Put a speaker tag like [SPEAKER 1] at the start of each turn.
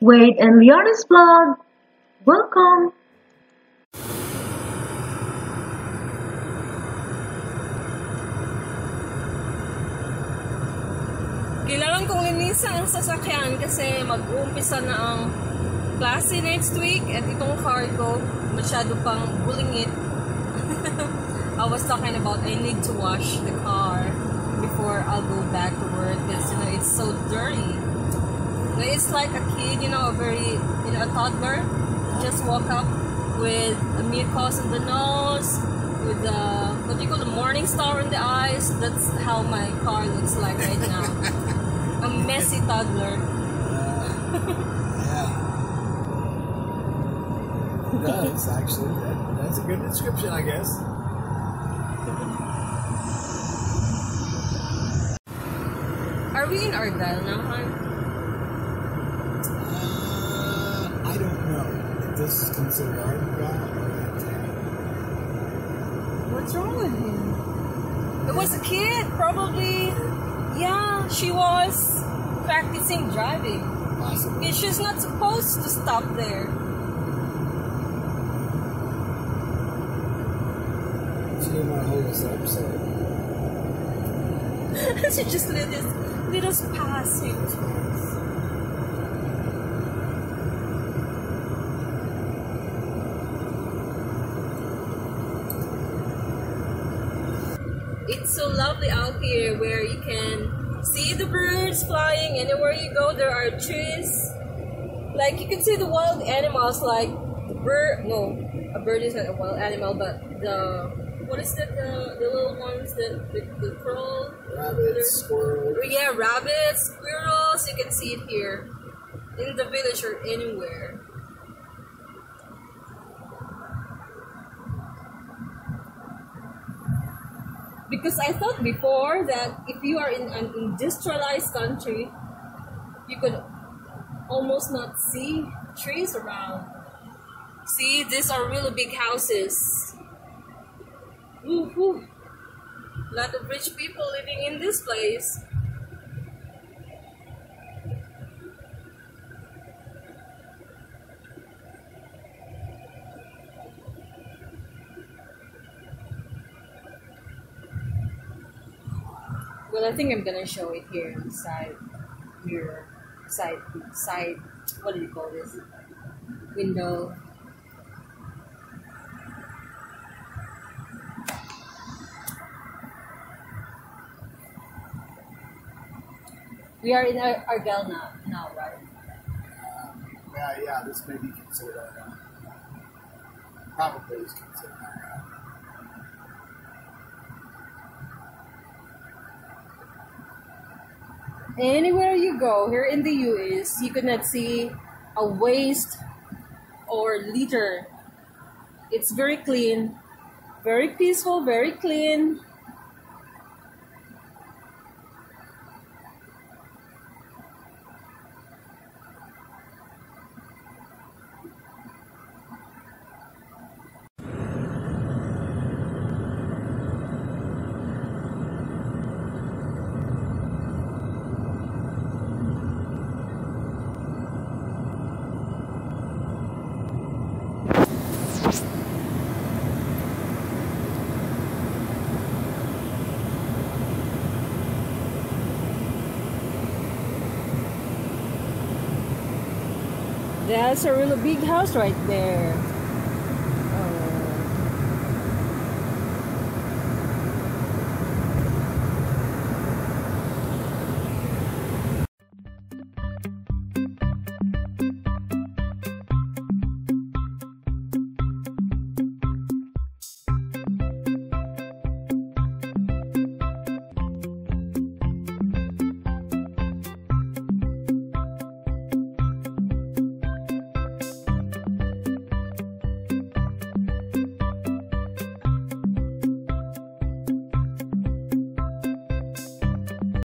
[SPEAKER 1] Wade and Leona's vlog. Welcome!
[SPEAKER 2] Kailangan kong linisan ang sasakyan kasi mag-uumpisa na ang klase next week at itong car ko masyado pang bulingit. I was talking about I need to wash the car before I'll go back to work because you know it's so dirty. It's like a kid, you know, a very you know a toddler just woke up with a mucus in the nose, with the what do you call the morning star in the eyes. That's how my car looks like right now. a messy toddler.
[SPEAKER 3] Yeah. It does, actually. That, that's a good description, I guess.
[SPEAKER 2] Are we in Argyle now, hon?
[SPEAKER 3] This is considered art guy or that
[SPEAKER 2] What's wrong with him? It was a kid, probably. Yeah, she was practicing driving.
[SPEAKER 3] Possibly.
[SPEAKER 2] Yeah, She's not supposed to stop there.
[SPEAKER 3] She didn't want to hold us up, so.
[SPEAKER 2] she just let us, let us pass him. It's so lovely out here where you can see the birds flying anywhere you go. There are trees. Like you can see the wild animals like the bird. No, a bird is not a wild animal, but the what is that? The, the little ones that the, the crawl.
[SPEAKER 3] Rabbits, squirrels.
[SPEAKER 2] Yeah, rabbits, squirrels. You can see it here in the village or anywhere. Because I thought before that if you are in an industrialized country, you could almost not see trees around. See, these are really big houses. Woo-hoo. lot of rich people living in this place. Well, I think I'm gonna show it here on the side, here, side, side. What do you call this? Window. We are in Ar- Argyle now, now, right?
[SPEAKER 3] Yeah, yeah, this may be considered Argyle. Uh, probably is considered art
[SPEAKER 2] Anywhere you go here in the US, you could not see a waste or litter. It's very clean, very peaceful, very clean. That's a really big house right there.